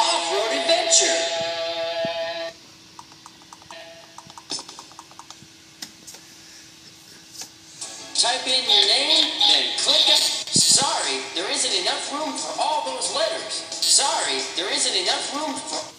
off-road adventure. Type in your name, then click it. Sorry, there isn't enough room for all those letters. Sorry, there isn't enough room for...